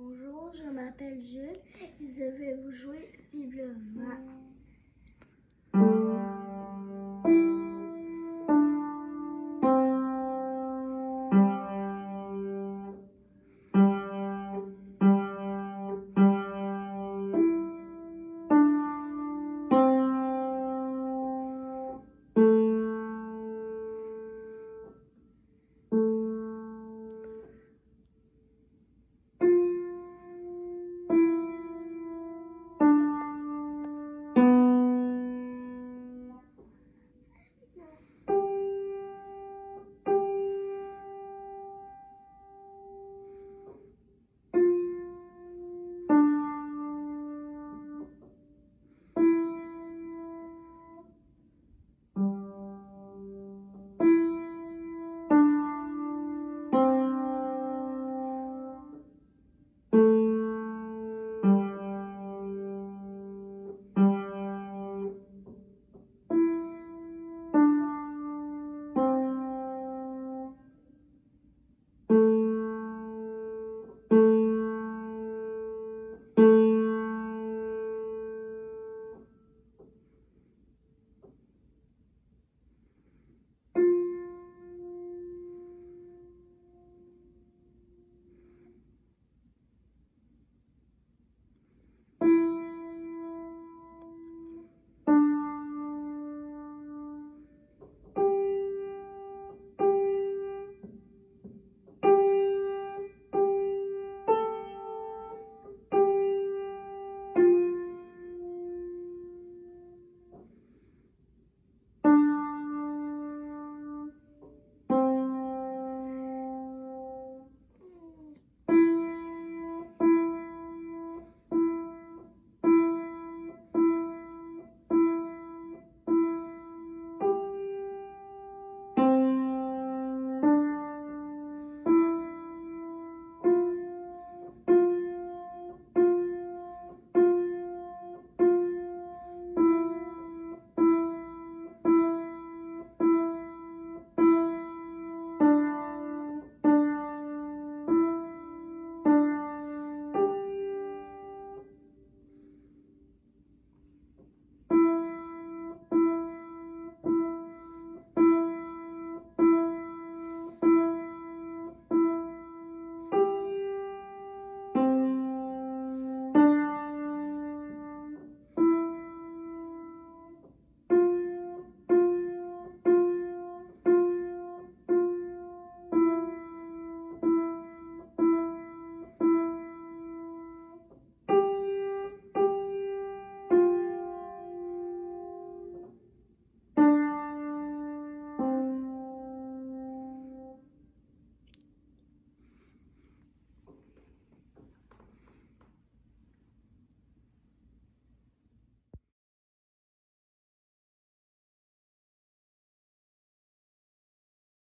Bonjour, je m'appelle Jules et je vais vous jouer Vive le.